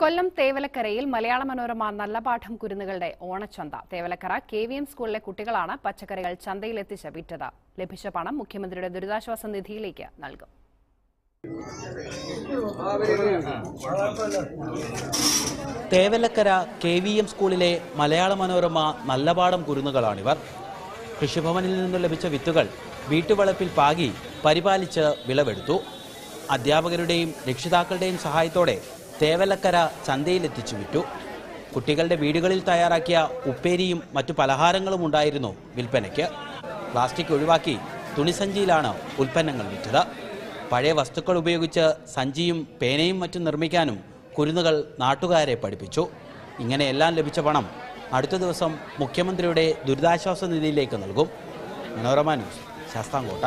കൊല്ലം തേവലക്കരയിൽ മലയാള മനോരമ നല്ല പാഠം കുരുന്നുകളുടെ ഓണച്ചന്ത. തേവലക്കര കെ വി എം സ്കൂളിലെ കുട്ടികളാണ് പച്ചക്കറികൾ ചന്തയിലെത്തിച്ച് വിറ്റത്. ലഭിച്ച പണം മുഖ്യമന്ത്രിയുടെ ദുരിതാശ്വാസ നിധിയിലേക്ക് നൽകും. തേവലക്കര കെ വി എം സ്കൂളിലെ മലയാള മനോരമ നല്ല പാഠം കുരുന്നുകളാണിവർ. കൃഷിഭവനിൽ നിന്ന് ലഭിച്ച വിത്തുകൾ വീട്ടുവളപ്പിൽ പാകി പരിപാലിച്ച് വിളവെടുത്തു. അധ്യാപകരുടെയും രക്ഷിതാക്കളുടെയും സഹായത്തോടെ തേവലക്കര ചന്തയിലെത്തിച്ചു വിറ്റു. കുട്ടികളുടെ വീടുകളിൽ തയ്യാറാക്കിയ ഉപ്പേരിയും മറ്റു പലഹാരങ്ങളും ഉണ്ടായിരുന്നു വിൽപ്പനയ്ക്ക്. പ്ലാസ്റ്റിക് ഒഴിവാക്കി തുണിസഞ്ചിയിലാണ് ഉൽപ്പന്നങ്ങൾ വിറ്റത്. പഴയ വസ്തുക്കൾ ഉപയോഗിച്ച് സഞ്ചിയും പേനയും മറ്റും നിർമ്മിക്കാനും കുരുന്നുകൾ നാട്ടുകാരെ പഠിപ്പിച്ചു. ഇങ്ങനെയെല്ലാം ലഭിച്ച പണം അടുത്ത ദിവസം മുഖ്യമന്ത്രിയുടെ ദുരിതാശ്വാസ നിധിയിലേക്ക് നൽകും. മനോരമ ന്യൂസ് ശാസ്താംകോട്ട.